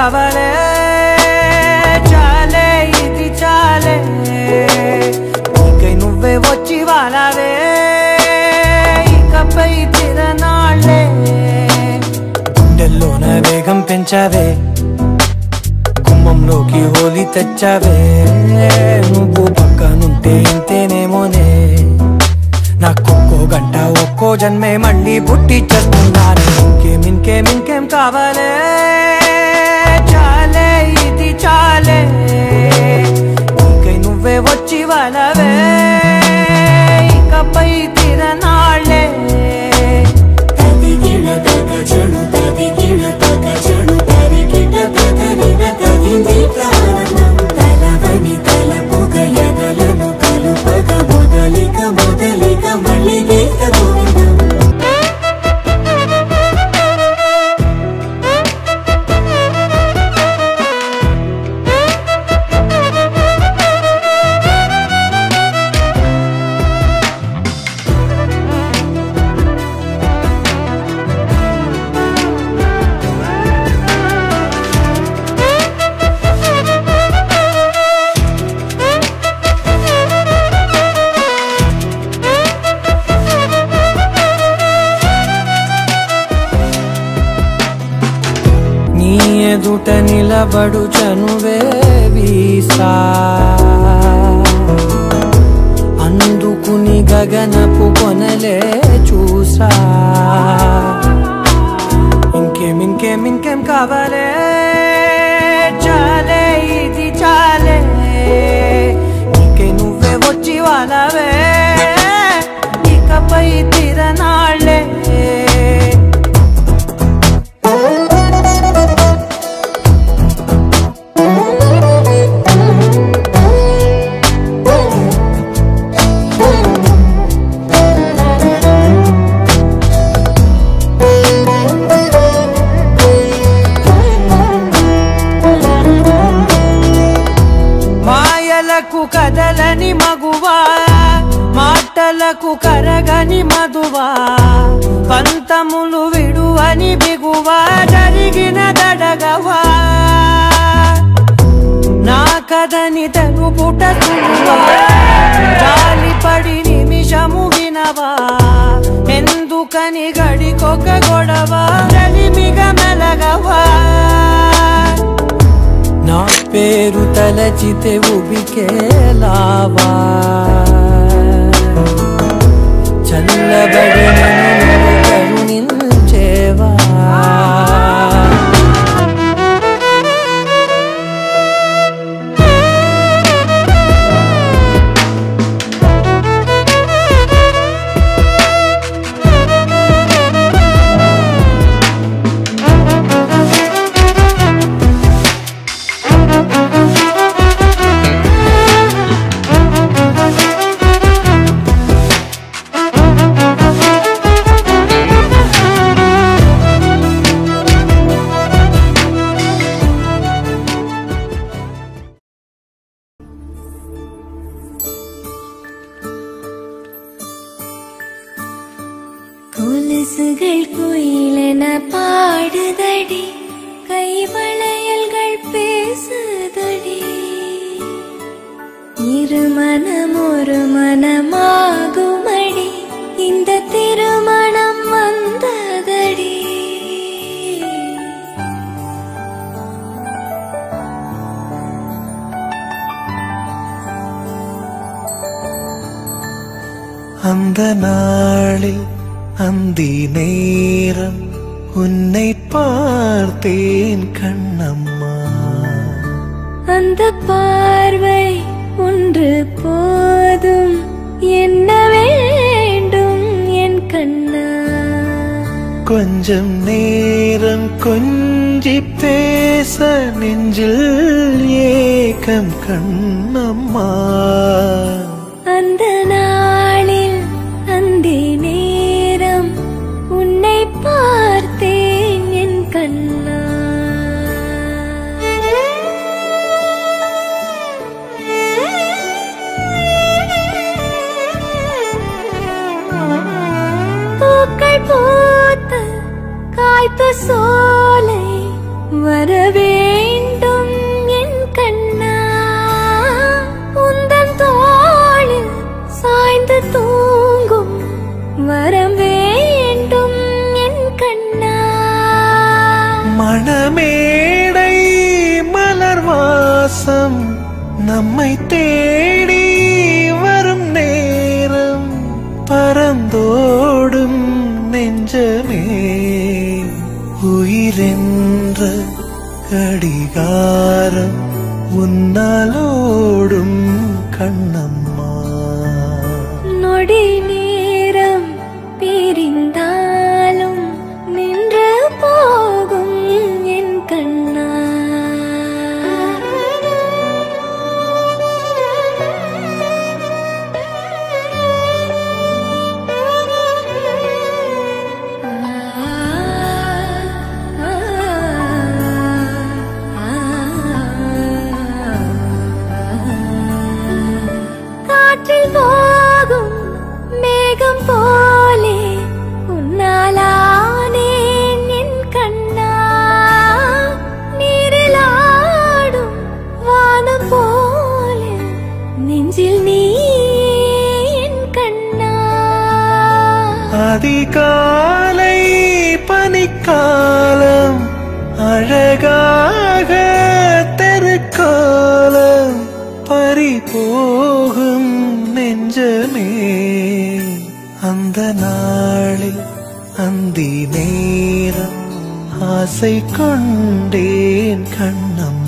కావాలే చాలే ఇది చాలే నీకై నువ్వే వచ్చి వాలావే ఇకపై తిరనాళ్ళే గుండెల్లోన వేగం పెంచావే గుమ్మంలోకి హోలీ తెచ్చావే నువ్వు పక్కనుంటే ఇంతేనేమోనే నాకొక్కో గంట ఒక్కో జన్మే మళ్ళీ పుట్టి చేస్తున్నాను ఇంకేం ఇంకేం ఇంకేం కావాలే ఎదుట నిలబడు చనువే వీసా అందుకుని గగనపు కొనలే చూసా. ఇంకేం ఇంకేం ఇంకేం కావాలే? పంతములు విడువని బిగువా జరిగిన దడగవా. నా కథని తెలుపుట తులువా జాలిపడి నిమిషము వినవా. ఎందుకని గడికొక గొడవ. కలిమిగ మెలగవా. నా పేరు తలచితే ఉబికేలావా చల్లబడిన கொலுசுகள் குயிலென பாடுதடி கைவளையல்கள் பேசுதடி. இருமனம் ஒரு மனமாகுமடி இந்த திருமணம் வந்ததடி. அந்த நாளில் அந்தி நேரம் உன்னை பார்த்தேன் கண்ணம்மா. அந்த பார்வை ஒன்று போதும். என்ன வேண்டும் என் கண்ணா? கொஞ்சம் நேரம் கொஞ்சி பேச நெஞ்சில் ஏக்கம் கண்ணம்மா. அந்த மேடை மலர் வாசம் நம்மை தேடி வரும் நேரம் பரந்தோடும் நெஞ்சமே உயிரென்ற கடிகாரம் உன்னாலோடும் கண்ணம்மா. நொடி அதிகாலை பனிக்காலம் அழகாக தெருக்காலம் பறிபோகும் நெஞ்சமே. அந்த நாளில் அந்தி நேரம் ஆசை கொண்டேன் கண்ணம்